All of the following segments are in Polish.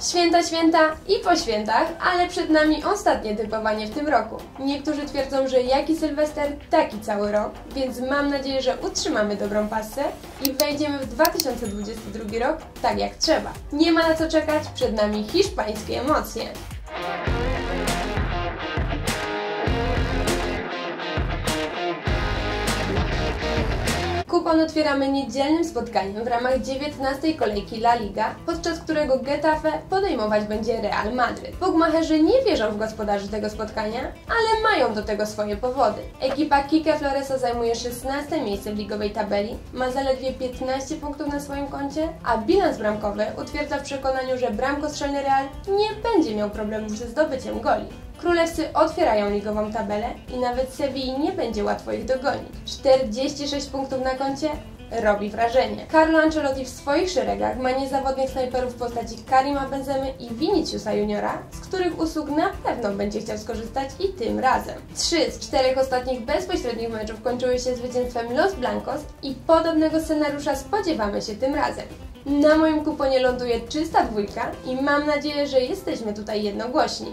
Święta, święta i po świętach, ale przed nami ostatnie typowanie w tym roku. Niektórzy twierdzą, że jaki Sylwester, taki cały rok, więc mam nadzieję, że utrzymamy dobrą pasę i wejdziemy w 2022 rok tak jak trzeba. Nie ma na co czekać, przed nami hiszpańskie emocje. Kupon otwieramy niedzielnym spotkaniem w ramach 19 kolejki La Liga, podczas którego Getafe podejmować będzie Real Madryt. Bugmacherzy nie wierzą w gospodarzy tego spotkania, ale mają do tego swoje powody. Ekipa Kike Floresa zajmuje 16 miejsce w ligowej tabeli, ma zaledwie 15 punktów na swoim koncie, a bilans bramkowy utwierdza w przekonaniu, że bramkostrzelny Real nie będzie miał problemów ze zdobyciem goli. Królewscy otwierają ligową tabelę i nawet Sewilli nie będzie łatwo ich dogonić. 46 punktów na koncie robi wrażenie. Carlo Ancelotti w swoich szeregach ma niezawodnych snajperów w postaci Karima Benzemy i Viniciusa Juniora, z których usług na pewno będzie chciał skorzystać i tym razem. Trzy z czterech ostatnich bezpośrednich meczów kończyły się zwycięstwem Los Blancos i podobnego scenariusza spodziewamy się tym razem. Na moim kuponie ląduje czysta dwójka i mam nadzieję, że jesteśmy tutaj jednogłośni.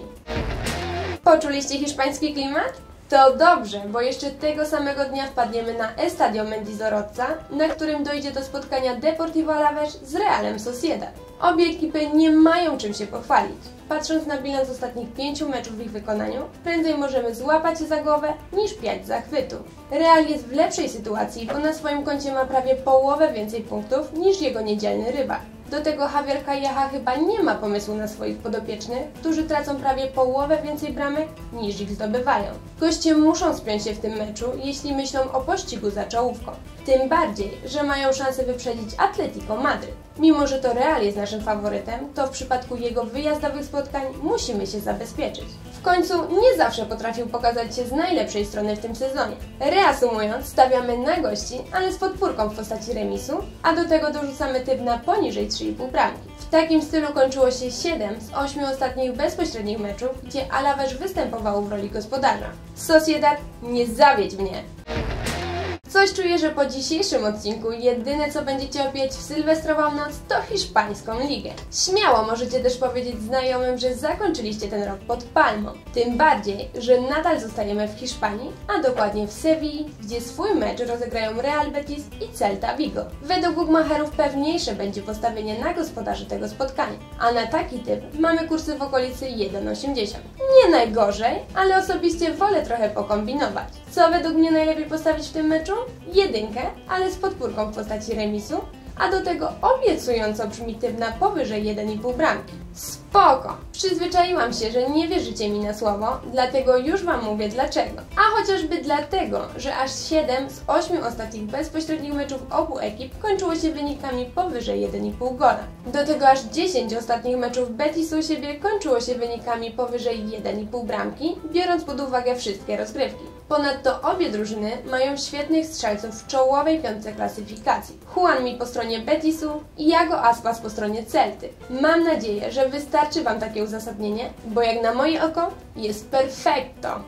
Poczuliście hiszpański klimat? To dobrze, bo jeszcze tego samego dnia wpadniemy na Estadio Mendizorroza, na którym dojdzie do spotkania Deportivo Alaves z Realem Sociedad. Obie ekipy nie mają czym się pochwalić. Patrząc na bilans ostatnich pięciu meczów w ich wykonaniu, prędzej możemy złapać się za głowę niż piać zachwytu. Real jest w lepszej sytuacji, bo na swoim koncie ma prawie połowę więcej punktów niż jego niedzielny rywal. Do tego Javier Calleja chyba nie ma pomysłu na swoich podopiecznych, którzy tracą prawie połowę więcej bramek niż ich zdobywają. Goście muszą spiąć się w tym meczu, jeśli myślą o pościgu za czołówką. Tym bardziej, że mają szansę wyprzedzić Atletico Madryt. Mimo, że to Real jest naszym faworytem, to w przypadku jego wyjazdowych spotkań musimy się zabezpieczyć. W końcu nie zawsze potrafił pokazać się z najlepszej strony w tym sezonie. Reasumując, stawiamy na gości, ale z podpórką w postaci remisu, a do tego dorzucamy typ na poniżej 3,5 bramki. W takim stylu kończyło się 7 z 8 ostatnich bezpośrednich meczów, gdzie Alaves występował w roli gospodarza. Sociedad, nie zawiedź mnie! Coś czuję, że po dzisiejszym odcinku jedyne co będziecie opijać w sylwestrową noc to hiszpańską ligę. Śmiało możecie też powiedzieć znajomym, że zakończyliście ten rok pod palmą. Tym bardziej, że nadal zostajemy w Hiszpanii, a dokładnie w Sewilli, gdzie swój mecz rozegrają Real Betis i Celta Vigo. Według bookmacherów pewniejsze będzie postawienie na gospodarzy tego spotkania, a na taki typ mamy kursy w okolicy 1,80. Nie najgorzej, ale osobiście wolę trochę pokombinować. Co według mnie najlepiej postawić w tym meczu? Jedynkę, ale z podpórką w postaci remisu, a do tego obiecująco prymitywna powyżej 1,5 bramki. Spoko! Przyzwyczaiłam się, że nie wierzycie mi na słowo, dlatego już Wam mówię dlaczego. A chociażby dlatego, że aż 7 z 8 ostatnich bezpośrednich meczów obu ekip kończyło się wynikami powyżej 1,5 gola. Do tego aż 10 ostatnich meczów Betisu siebie kończyło się wynikami powyżej 1,5 bramki, biorąc pod uwagę wszystkie rozgrywki. Ponadto obie drużyny mają świetnych strzelców w czołowej piątce klasyfikacji. Juan mi po stronie Betisu i Jago Aspas po stronie Celty. Mam nadzieję, że wystarczy Wam takie uzasadnienie, bo jak na moje oko jest perfekto.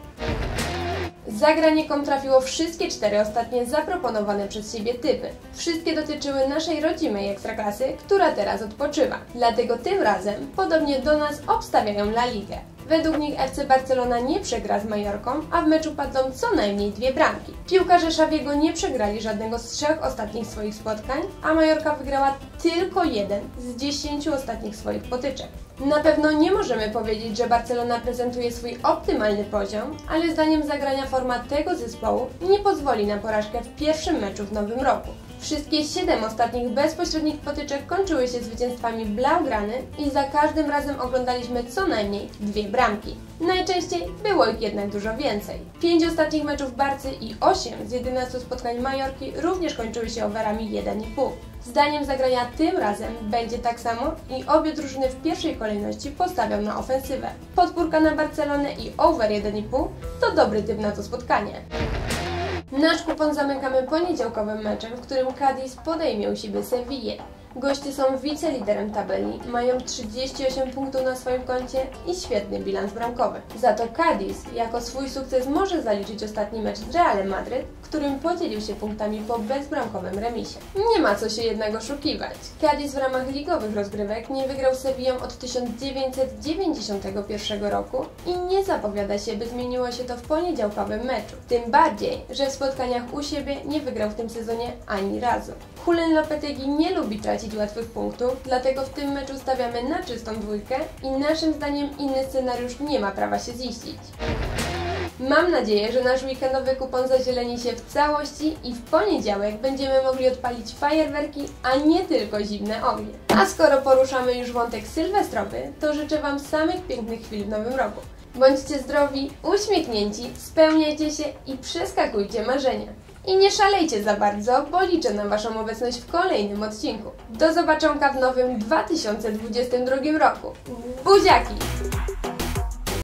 Za granikom trafiło wszystkie cztery ostatnie zaproponowane przez siebie typy. Wszystkie dotyczyły naszej rodzimej ekstraklasy, która teraz odpoczywa. Dlatego tym razem, podobnie do nas, obstawiają La Ligę. Według nich FC Barcelona nie przegra z Majorką, a w meczu padną co najmniej dwie bramki. Piłkarze Szawiego nie przegrali żadnego z trzech ostatnich swoich spotkań, a Majorka wygrała tylko jeden z dziesięciu ostatnich swoich potyczek. Na pewno nie możemy powiedzieć, że Barcelona prezentuje swój optymalny poziom, ale zdaniem zagrania forma tego zespołu nie pozwoli na porażkę w pierwszym meczu w nowym roku. Wszystkie 7 ostatnich bezpośrednich potyczek kończyły się zwycięstwami Blaugrany i za każdym razem oglądaliśmy co najmniej dwie bramki. Najczęściej było ich jednak dużo więcej. 5 ostatnich meczów Barcy i 8 z 11 spotkań Majorki również kończyły się overami 1,5. Zdaniem zagrania tym razem będzie tak samo i obie drużyny w pierwszej kolejności postawią na ofensywę. Podpórka na Barcelonę i over 1,5 to dobry typ na to spotkanie. Nasz kupon zamykamy poniedziałkowym meczem, w którym Cadiz podejmie u siebie Sevillę. Goście są wiceliderem tabeli, mają 38 punktów na swoim koncie i świetny bilans bramkowy. Za to Cadiz jako swój sukces może zaliczyć ostatni mecz z Realem Madryt, którym podzielił się punktami po bezbramkowym remisie. Nie ma co się jednak oszukiwać. Cadiz w ramach ligowych rozgrywek nie wygrał Sevillą od 1991 roku i nie zapowiada się, by zmieniło się to w poniedziałkowym meczu. Tym bardziej, że w spotkaniach u siebie nie wygrał w tym sezonie ani razu. Julen Lopetegui nie lubi tracić łatwych punktów, dlatego w tym meczu stawiamy na czystą dwójkę i naszym zdaniem inny scenariusz nie ma prawa się ziścić. Mam nadzieję, że nasz weekendowy kupon zazieleni się w całości i w poniedziałek będziemy mogli odpalić fajerwerki, a nie tylko zimne ognie. A skoro poruszamy już wątek sylwestrowy, to życzę Wam samych pięknych chwil w nowym roku. Bądźcie zdrowi, uśmiechnięci, spełniajcie się i przeskakujcie marzenia. I nie szalejcie za bardzo, bo liczę na Waszą obecność w kolejnym odcinku. Do zobaczonka w nowym 2022 roku. Buziaki!